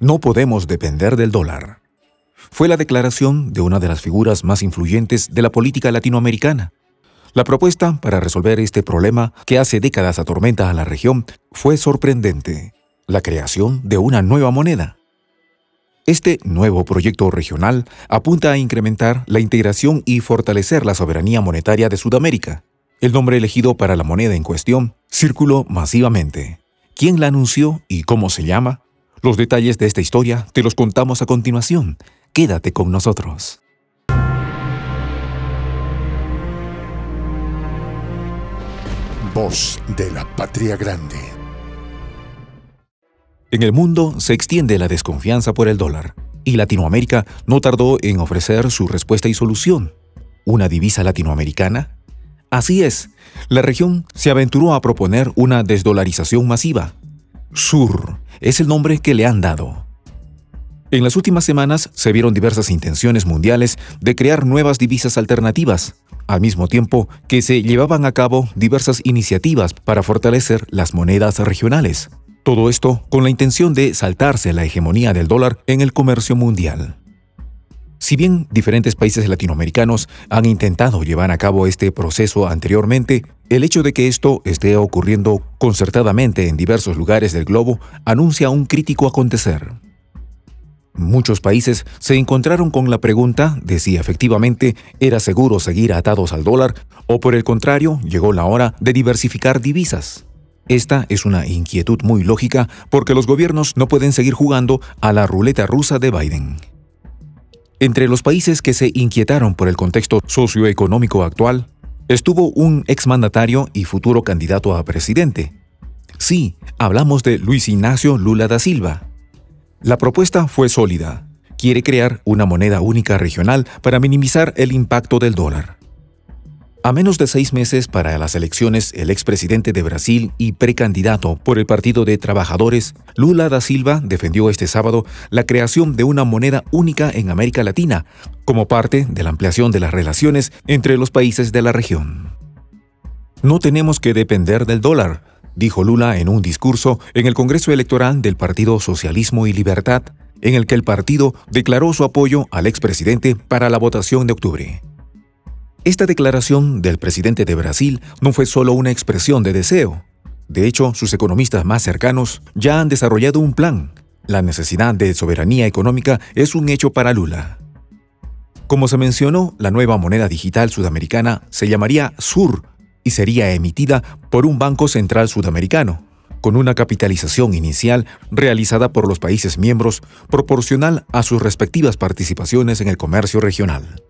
No podemos depender del dólar. Fue la declaración de una de las figuras más influyentes de la política latinoamericana. La propuesta para resolver este problema que hace décadas atormenta a la región fue sorprendente, la creación de una nueva moneda. Este nuevo proyecto regional apunta a incrementar la integración y fortalecer la soberanía monetaria de Sudamérica. El nombre elegido para la moneda en cuestión circuló masivamente. ¿Quién la anunció y cómo se llama? Los detalles de esta historia te los contamos a continuación. Quédate con nosotros. Voz de la Patria Grande. En el mundo se extiende la desconfianza por el dólar, y Latinoamérica no tardó en ofrecer su respuesta y solución. ¿Una divisa latinoamericana? Así es, la región se aventuró a proponer una desdolarización masiva, Sur es el nombre que le han dado. En las últimas semanas se vieron diversas intenciones mundiales de crear nuevas divisas alternativas, al mismo tiempo que se llevaban a cabo diversas iniciativas para fortalecer las monedas regionales. Todo esto con la intención de saltarse la hegemonía del dólar en el comercio mundial. Si bien diferentes países latinoamericanos han intentado llevar a cabo este proceso anteriormente, el hecho de que esto esté ocurriendo concertadamente en diversos lugares del globo anuncia un crítico acontecer. Muchos países se encontraron con la pregunta de si efectivamente era seguro seguir atados al dólar o por el contrario llegó la hora de diversificar divisas. Esta es una inquietud muy lógica porque los gobiernos no pueden seguir jugando a la ruleta rusa de Biden. Entre los países que se inquietaron por el contexto socioeconómico actual, estuvo un exmandatario y futuro candidato a presidente. Sí, hablamos de Luis Ignacio Lula da Silva. La propuesta fue sólida. Quiere crear una moneda única regional para minimizar el impacto del dólar. A menos de seis meses para las elecciones, el expresidente de Brasil y precandidato por el Partido de Trabajadores, Lula da Silva defendió este sábado la creación de una moneda única en América Latina, como parte de la ampliación de las relaciones entre los países de la región. No tenemos que depender del dólar, dijo Lula en un discurso en el Congreso Electoral del Partido Socialismo y Libertad, en el que el partido declaró su apoyo al expresidente para la votación de octubre. Esta declaración del presidente de Brasil no fue solo una expresión de deseo. De hecho, sus economistas más cercanos ya han desarrollado un plan. La necesidad de soberanía económica es un hecho para Lula. Como se mencionó, la nueva moneda digital sudamericana se llamaría SUR y sería emitida por un Banco Central Sudamericano, con una capitalización inicial realizada por los países miembros proporcional a sus respectivas participaciones en el comercio regional.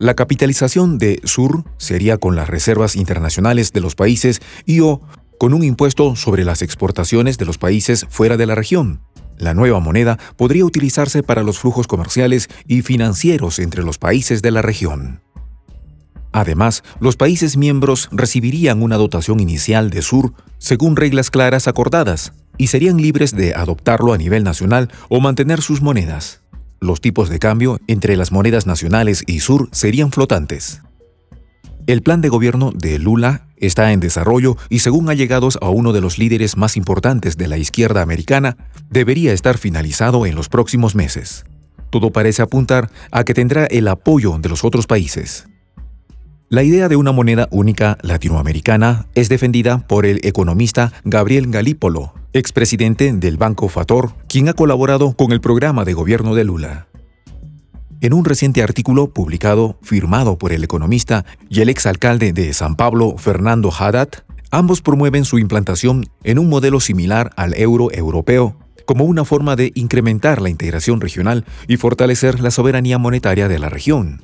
La capitalización de Sur sería con las reservas internacionales de los países y o con un impuesto sobre las exportaciones de los países fuera de la región. La nueva moneda podría utilizarse para los flujos comerciales y financieros entre los países de la región. Además, los países miembros recibirían una dotación inicial de Sur según reglas claras acordadas y serían libres de adoptarlo a nivel nacional o mantener sus monedas. Los tipos de cambio entre las monedas nacionales y sur serían flotantes. El plan de gobierno de Lula está en desarrollo y según allegados a uno de los líderes más importantes de la izquierda americana, debería estar finalizado en los próximos meses. Todo parece apuntar a que tendrá el apoyo de los otros países. La idea de una moneda única latinoamericana es defendida por el economista Gabriel Galípolo, expresidente del Banco Fator, quien ha colaborado con el programa de gobierno de Lula. En un reciente artículo publicado, firmado por el economista y el exalcalde de San Pablo, Fernando Haddad, ambos promueven su implantación en un modelo similar al euro europeo, como una forma de incrementar la integración regional y fortalecer la soberanía monetaria de la región.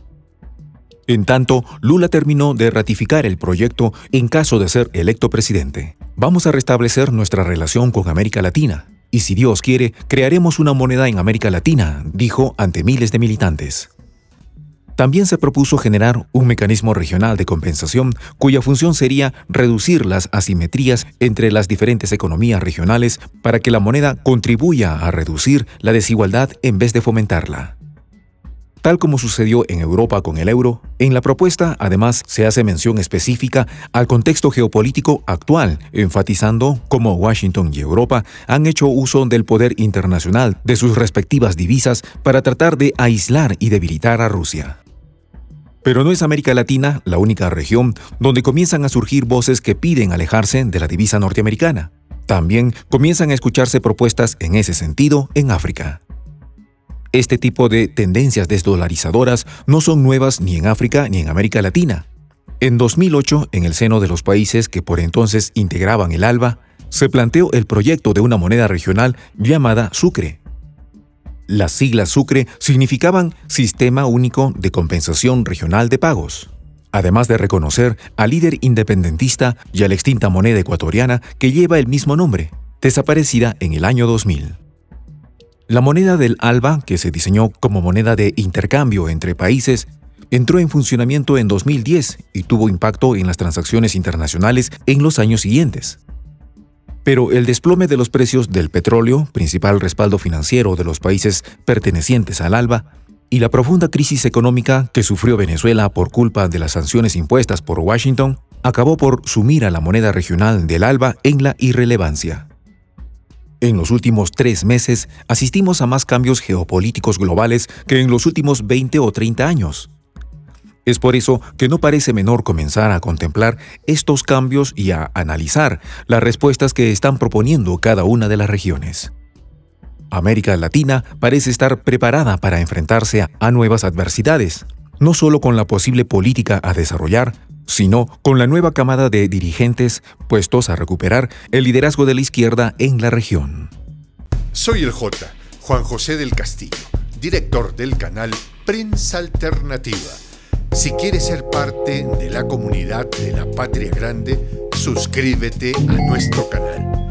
En tanto, Lula terminó de ratificar el proyecto en caso de ser electo presidente. Vamos a restablecer nuestra relación con América Latina. Y si Dios quiere, crearemos una moneda en América Latina, dijo ante miles de militantes. También se propuso generar un mecanismo regional de compensación cuya función sería reducir las asimetrías entre las diferentes economías regionales para que la moneda contribuya a reducir la desigualdad en vez de fomentarla. Tal como sucedió en Europa con el euro, en la propuesta además se hace mención específica al contexto geopolítico actual, enfatizando cómo Washington y Europa han hecho uso del poder internacional de sus respectivas divisas para tratar de aislar y debilitar a Rusia. Pero no es América Latina la única región donde comienzan a surgir voces que piden alejarse de la divisa norteamericana. También comienzan a escucharse propuestas en ese sentido en África. Este tipo de tendencias desdolarizadoras no son nuevas ni en África ni en América Latina. En 2008, en el seno de los países que por entonces integraban el ALBA, se planteó el proyecto de una moneda regional llamada Sucre. Las siglas Sucre significaban Sistema Único de Compensación Regional de Pagos, además de reconocer al líder independentista y a la extinta moneda ecuatoriana que lleva el mismo nombre, desaparecida en el año 2000. La moneda del ALBA, que se diseñó como moneda de intercambio entre países, entró en funcionamiento en 2010 y tuvo impacto en las transacciones internacionales en los años siguientes. Pero el desplome de los precios del petróleo, principal respaldo financiero de los países pertenecientes al ALBA, y la profunda crisis económica que sufrió Venezuela por culpa de las sanciones impuestas por Washington, acabó por sumir a la moneda regional del ALBA en la irrelevancia. En los últimos tres meses asistimos a más cambios geopolíticos globales que en los últimos 20 o 30 años. Es por eso que no parece menor comenzar a contemplar estos cambios y a analizar las respuestas que están proponiendo cada una de las regiones. América Latina parece estar preparada para enfrentarse a, nuevas adversidades, no solo con la posible política a desarrollar, sino con la nueva camada de dirigentes puestos a recuperar el liderazgo de la izquierda en la región. Soy el J, Juan José del Castillo, director del canal Prensa Alternativa. Si quieres ser parte de la comunidad de la Patria Grande, suscríbete a nuestro canal.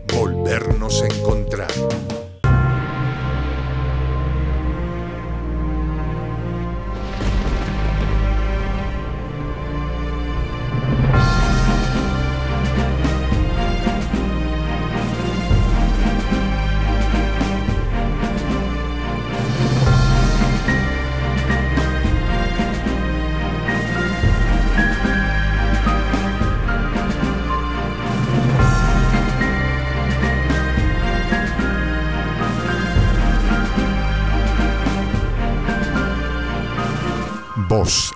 volvernos a encontrar.